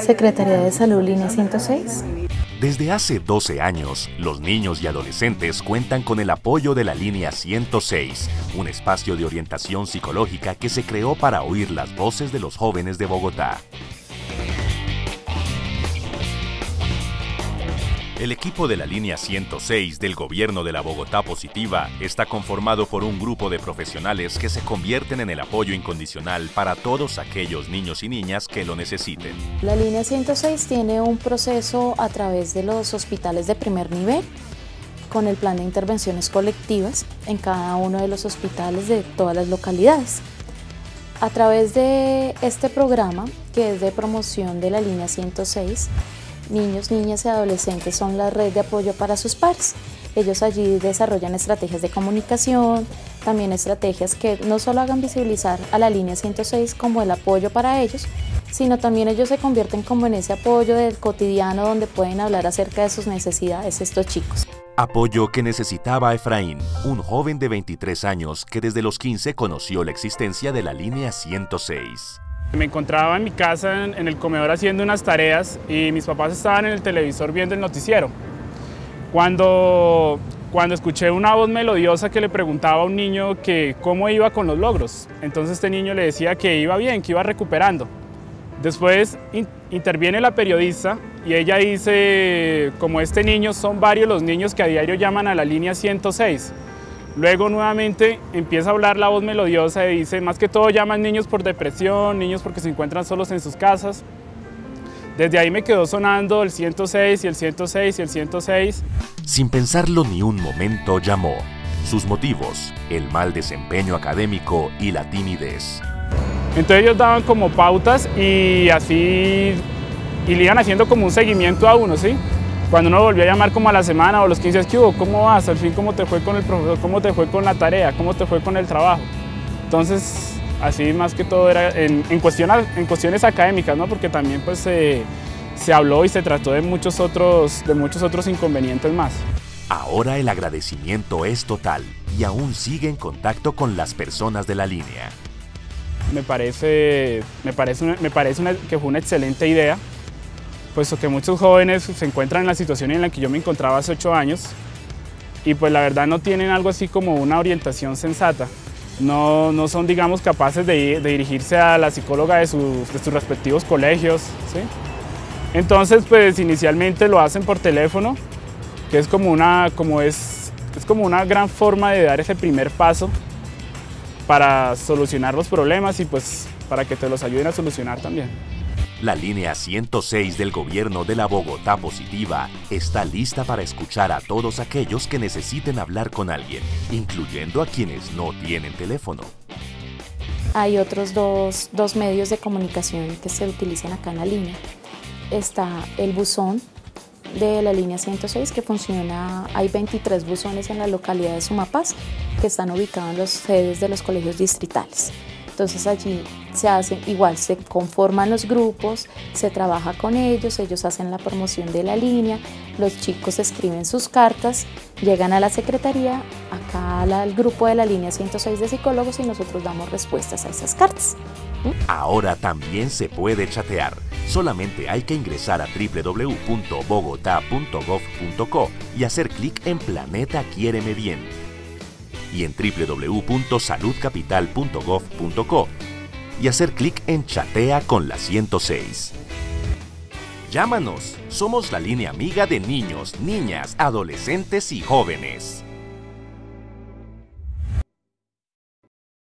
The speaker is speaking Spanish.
Secretaría de Salud, línea 106. Desde hace 12 años, los niños y adolescentes cuentan con el apoyo de la línea 106, un espacio de orientación psicológica que se creó para oír las voces de los jóvenes de Bogotá. El equipo de la línea 106 del gobierno de la Bogotá Positiva está conformado por un grupo de profesionales que se convierten en el apoyo incondicional para todos aquellos niños y niñas que lo necesiten. La línea 106 tiene un proceso a través de los hospitales de primer nivel con el plan de intervenciones colectivas en cada uno de los hospitales de todas las localidades. A través de este programa, que es de promoción de la línea 106, niños, niñas y adolescentes son la red de apoyo para sus pares. Ellos allí desarrollan estrategias de comunicación, también estrategias que no solo hagan visibilizar a la línea 106 como el apoyo para ellos, sino también ellos se convierten como en ese apoyo del cotidiano donde pueden hablar acerca de sus necesidades estos chicos. Apoyo que necesitaba Efraín, un joven de 23 años que desde los 15 conoció la existencia de la línea 106. Me encontraba en mi casa en, el comedor haciendo unas tareas y mis papás estaban en el televisor viendo el noticiero. Cuando, cuando escuché una voz melodiosa que le preguntaba a un niño que cómo iba con los logros. Entonces este niño le decía que iba bien, que iba recuperando. Después interviene la periodista y ella dice, como este niño, son varios los niños que a diario llaman a la línea 106 Luego nuevamente empieza a hablar la voz melodiosa y dice, más que todo llaman niños por depresión, niños porque se encuentran solos en sus casas. Desde ahí me quedó sonando el 106 y el 106 y el 106. Sin pensarlo ni un momento llamó. Sus motivos, el mal desempeño académico y la timidez. Entonces ellos daban como pautas y así y le iban haciendo como un seguimiento a uno, ¿sí? Cuando uno volvió a llamar como a la semana o los 15 días, ¿qué hubo? ¿Cómo vas? Al fin, ¿cómo te fue con el profesor? ¿Cómo te fue con la tarea? ¿Cómo te fue con el trabajo? Entonces, así más que todo era en, en, en cuestiones académicas, ¿no? Porque también pues se habló y se trató de muchos, otros, de muchos otros inconvenientes más. Ahora el agradecimiento es total y aún sigue en contacto con las personas de la línea. Me parece, me parece, me parece que fue una excelente idea puesto que muchos jóvenes se encuentran en la situación en la que yo me encontraba hace ocho años y pues la verdad no tienen algo así como una orientación sensata. No, no son, digamos, capaces de, dirigirse a la psicóloga de sus, de sus respectivos colegios. ¿sí? Entonces, pues inicialmente lo hacen por teléfono, que es como, una, como es, es como una gran forma de dar ese primer paso para solucionar los problemas y pues para que te los ayuden a solucionar también. La línea 106 del gobierno de la Bogotá Positiva está lista para escuchar a todos aquellos que necesiten hablar con alguien, incluyendo a quienes no tienen teléfono. Hay otros dos, dos medios de comunicación que se utilizan acá en la línea. Está el buzón de la línea 106 que funciona, hay 23 buzones en la localidad de Sumapaz que están ubicados en las sedes de los colegios distritales. Entonces allí se hace, igual se conforman los grupos, se trabaja con ellos, ellos hacen la promoción de la línea, los chicos escriben sus cartas, llegan a la secretaría, acá al grupo de la línea 106 de psicólogos y nosotros damos respuestas a esas cartas. Ahora también se puede chatear. Solamente hay que ingresar a www.bogotá.gov.co y hacer clic en Planeta Quiéreme Bien y en www.saludcapital.gov.co y hacer clic en Chatea con la 106. Llámanos, somos la línea amiga de niños, niñas, adolescentes y jóvenes.